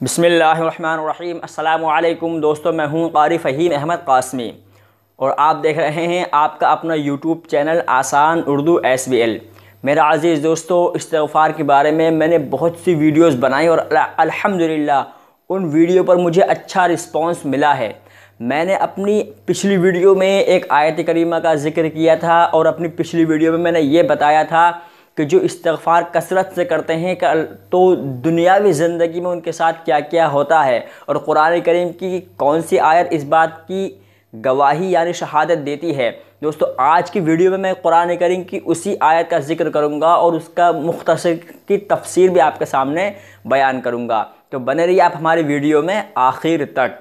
बिसमीम अल्लाम दोस्तों, मैं हूँ कारी फ़हीम अहमद कासमी। और आप देख रहे हैं आपका अपना यूट्यूब चैनल आसान उर्दू एस बी एल मेरा अज़ीज़ दोस्तों इस्तफ़ार के बारे में मैंने बहुत सी वीडियोस बनाई और अल्हम्दुलिल्लाह, उन वीडियो पर मुझे अच्छा रिस्पांस मिला है। मैंने अपनी पिछली वीडियो में एक आयत करीमा का ज़िक्र किया था और अपनी पिछली वीडियो में मैंने ये बताया था कि जो इस्तफ़ार कसरत से करते हैं तो दुनियावी ज़िंदगी में उनके साथ क्या क्या होता है? और कुरान करीम की कौन सी आयत इस बात की गवाही यानी शहादत देती है? दोस्तों, आज की वीडियो में मैं कुरान करीम की उसी आयत का ज़िक्र करूँगा और उसका मुख्तर की तफसीर भी आपके सामने बयान करूँगा। तो बने रहिए आप हमारी वीडियो में आखिर तक।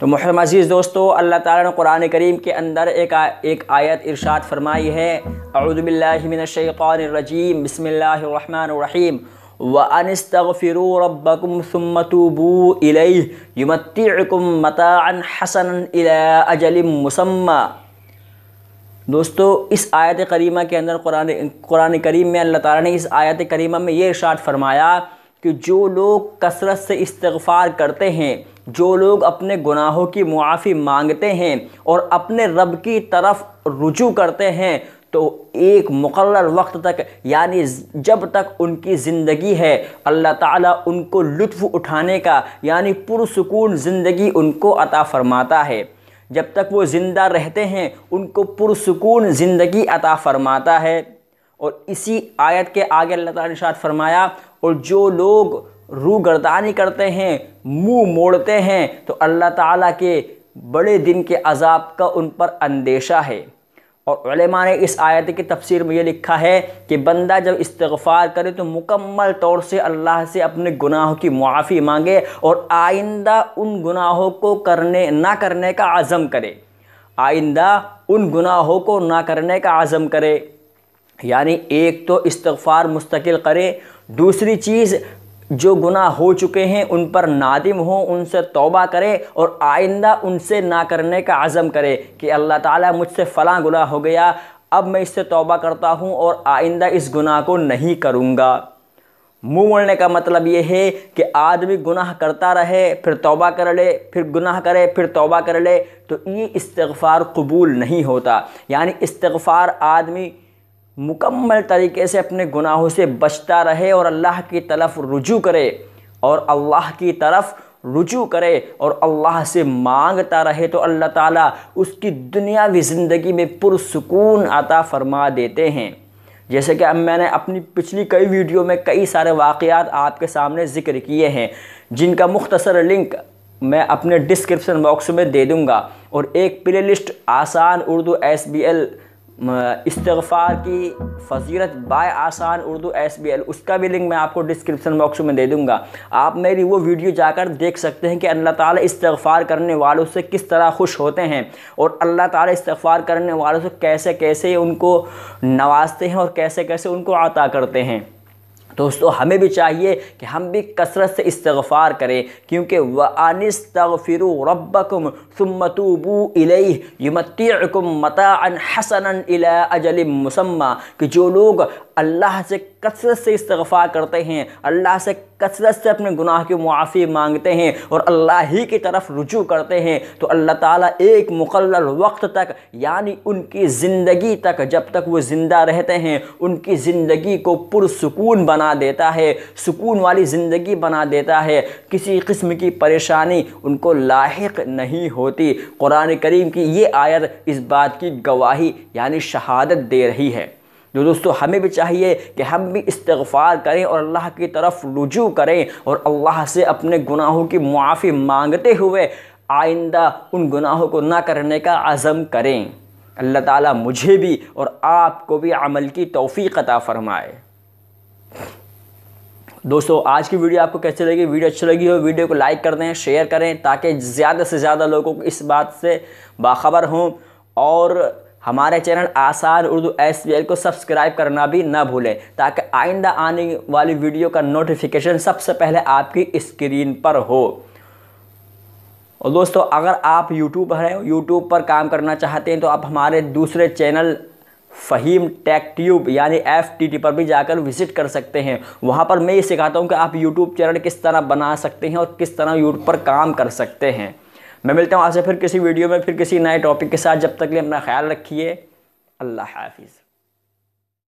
तो महरम अज़ीज़ दोस्तों अल्लाह ताला ने कुरान करीम के अंदर एक आ, एक आयत इरशाद फरमाई है। अउज़बिल्लिमिनशैतानिर्रजीम बसमीम व इलैहि युमत्तिउकुम मताअन हसनन मुसम्मा। दोस्तों इस आयत करीमा के अंदर कुरान कुरान करीम में अल्लाह ताला ने इस आयत करीमा में ये इरशाद फरमाया कि जो लोग कसरत से इस्तग़फ़ार करते हैं जो लोग अपने गुनाहों की मुआफ़ी मांगते हैं और अपने रब की तरफ़ रुजू करते हैं तो एक मुकर वक्त तक, यानी जब तक उनकी ज़िंदगी है, अल्लाह ताला उनको लुत्फ़ उठाने का, यानी पुरसकून ज़िंदगी उनको अता फरमाता है। जब तक वो ज़िंदा रहते हैं, उनको पुरसकून ज़िंदगी अता फरमाता है। और इसी आयत के आगे अल्लाह ताला ने फरमाया, और जो लोग रू गर्दानी करते हैं, मुँह मोड़ते हैं तो अल्लाह ताला के बड़े दिन के अजाब का उन पर अंदेशा है। और ने इस आयत की तफसीर में ये लिखा है कि बंदा जब इस्तफ़ार करे तो मुकम्मल तौर से अल्लाह से अपने गुनाहों की मुआफ़ी मांगे और आइंदा उन गुनाहों को करने, ना करने का आज़म करे। आइंदा उन गुनाहों को ना करने का आज़म करे। यानी एक तो इस्तफ़ार मुस्तकिल करे, दूसरी चीज़ जो गुनाह हो चुके हैं, उन पर नादिम हो, उनसे तौबा करें और आइंदा उनसे ना करने का आज़म करे कि अल्लाह ताला मुझसे फ़लाँ गुनाह हो गया, अब मैं इससे तौबा करता हूँ और आइंदा इस गुनाह को नहीं करूँगा। मुँह मोड़ने का मतलब ये है कि आदमी गुनाह करता रहे, फिर तौबा कर ले, फिर गुनाह करे, फिर तौबा कर ले तो ये इस्तफ़ार कबूल नहीं होता। यानी इस्तफ़ार आदमी मुकम्मल तरीके से अपने गुनाहों से बचता रहे और अल्लाह की तरफ़ रुजू करे और अल्लाह की तरफ़ रुजू करे और अल्लाह से माँगता रहे तो अल्लाह ताला उसकी दुनियावी ज़िंदगी में पुरसकून आता फरमा देते हैं। जैसे कि अब मैंने अपनी पिछली कई वीडियो में कई सारे वाक़ात आपके सामने ज़िक्र किए हैं, जिनका मुख्तसर लिंक मैं अपने डिस्क्रिप्शन बॉक्स में दे दूँगा। और एक प्ले लिस्ट आसान उर्दू एस बी एल इस्तफ़ार की फजीलत बाय आसान उर्दू एस बी एल उसका भी लिंक मैं आपको डिस्क्रिप्शन बॉक्स में दे दूँगा। आप मेरी वो वीडियो जाकर देख सकते हैं कि अल्लाह ताला इस्तफ़ार करने वालों से किस तरह खुश होते हैं और अल्लाह ताला इस्तफ़ार करने वालों से कैसे कैसे उनको नवाजते हैं और कैसे कैसे उनको अता करते हैं। दोस्तों, हमें भी चाहिए कि हम भी कसरत से इस्तफ़ार करें, क्योंकि व अनिस्तफ़िर रब्बकुम सुमतूबू इलैहि युमत्तिउकुम मताअन हसन अजल मुसम्मा, कि जो लोग अल्लाह से कसरत से इस्तफ़ार करते हैं, अल्लाह से कसरत से अपने गुनाह की मुआफ़ी मांगते हैं और अल्लाह ही की तरफ़ रुजू करते हैं तो अल्लाह ताला एक मुकल वक्त तक, यानी उनकी ज़िंदगी तक, जब तक वो ज़िंदा रहते हैं, उनकी ज़िंदगी को पुरसकून बना देता है, सुकून वाली ज़िंदगी बना देता है। किसी किस्म की परेशानी उनको लाक नहीं होती। कुरान करीम की ये आयत इस बात की गवाही, यानी शहादत दे रही है। जो दोस्तों हमें भी चाहिए कि हम भी इस्तफ़ार करें और अल्लाह की तरफ़ रुजू करें और अल्लाह से अपने गुनाहों की मुआफ़ी मांगते हुए आइंदा उन गुनाहों को ना करने का आज़म करें। अल्लाह ताला मुझे भी और आपको भी अमल की तोफ़ी अता फ़रमाए। दोस्तों, आज की वीडियो आपको कैसी लगी? वीडियो अच्छी लगी हो, वीडियो को लाइक कर दें, शेयर करें ताकि ज़्यादा से ज़्यादा लोगों को इस बात से बाखबर हों और हमारे चैनल आसान उर्दू एस को सब्सक्राइब करना भी ना भूलें, ताकि आइंदा आने वाली वीडियो का नोटिफिकेशन सबसे पहले आपकी स्क्रीन पर हो। और दोस्तों, अगर आप यूट्यूब हैं यूट्यूब पर काम करना चाहते हैं तो आप हमारे दूसरे चैनल फ़हीम टेक ट्यूब, यानी एफ़ टी टी पर भी जाकर विज़िट कर सकते हैं। वहाँ पर मैं ये सिखाता हूँ कि आप यूट्यूब चैनल किस तरह बना सकते हैं और किस तरह यूट्यूब पर काम कर सकते हैं। मैं मिलता हूँ आपसे फिर किसी वीडियो में, फिर किसी नए टॉपिक के साथ। जब तक लिए अपना ख्याल रखिए। अल्लाह हाफिज़।